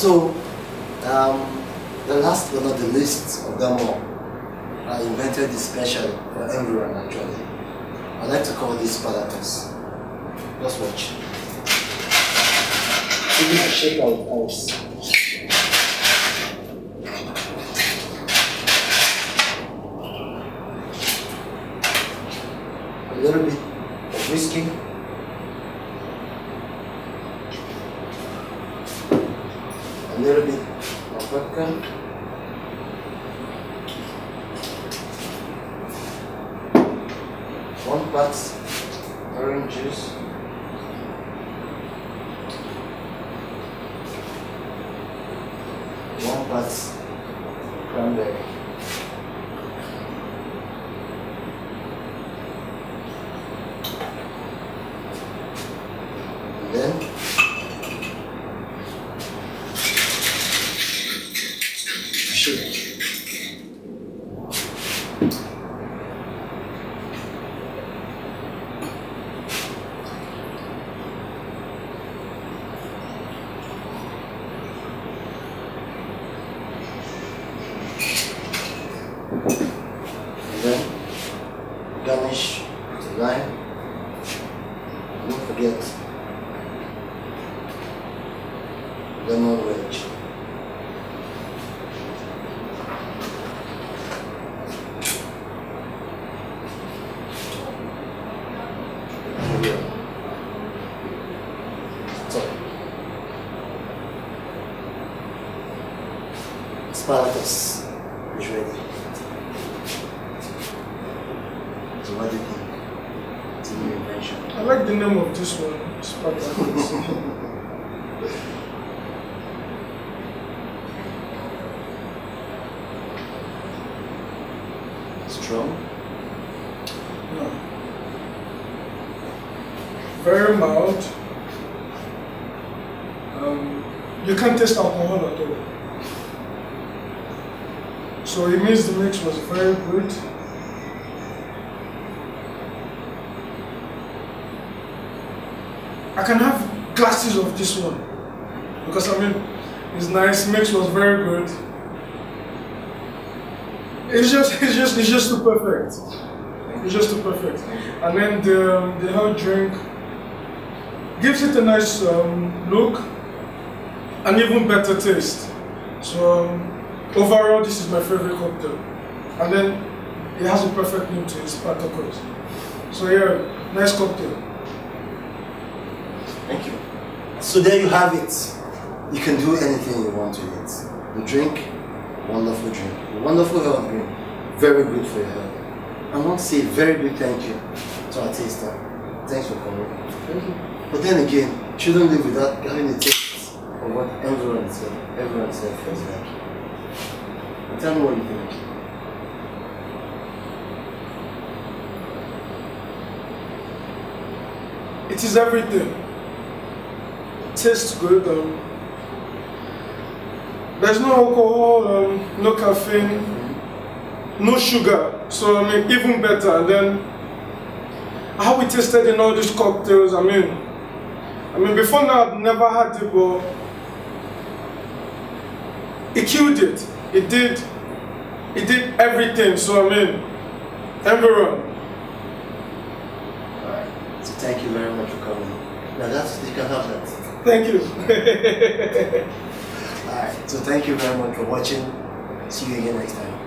So, um, the last but not the least of them all, I invented this special for everyone actually. I like to call this Palatus. Just watch. Give it a shake out ice. A little bit of whiskey. Little bit of vodka. One part orange juice. One part cranberry. Then sugar. And then garnish with the lime. And don't forget lemon wedge. Asparagus is ready. So what do you think? It's a new invention. I like the name of this one. Spartacus. Strong. no. Very mild. Um, you can't taste alcohol at all. So it means the mix was very good. I can have glasses of this one because I mean it's nice. Mix was very good. It's just, it's just, it's just too perfect. It's just too perfect. And then the the hot drink gives it a nice um, look and even better taste. So um, overall, this is my favorite cocktail. And then it has a perfect name to it, Spartacus. So yeah, nice cocktail. Thank you. So there you have it. You can do anything you want to it. The drink, wonderful drink. Wonderful health drink. Very good for your health. I want to say a very big thank you to our taster. Thanks for coming. Thank you. But then again, shouldn't live without having a taste of what everyone said. Everyone said feels like. Tell me what you think. It is everything. It tastes good. Um, there's no alcohol, um, no caffeine, no sugar. So I mean, even better. And then how we tasted in all these cocktails. I mean, I mean before now I've never had it, but it killed it. It did. It did everything. So I mean, everyone. Alright. So thank you very much for coming. Now that's you can have that. Thank you. Alright. So thank you very much for watching. See you again next time.